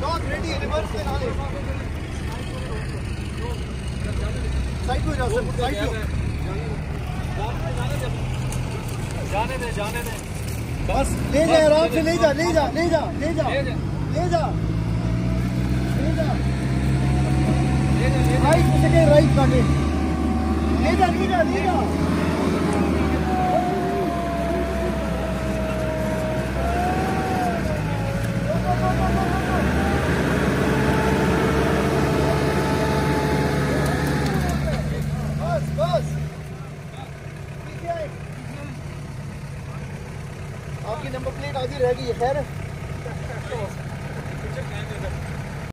रास्ते ना ले साइड को रास्ते साइड को जाने दे जाने दे। बस ले जा आराम से ले जा ले जा ले जा ले जा ले जा। ले जा। राइट से राइट काटे ले जा ले जा ले जा। आपकी नंबर प्लेट आधी रह गई है खैर।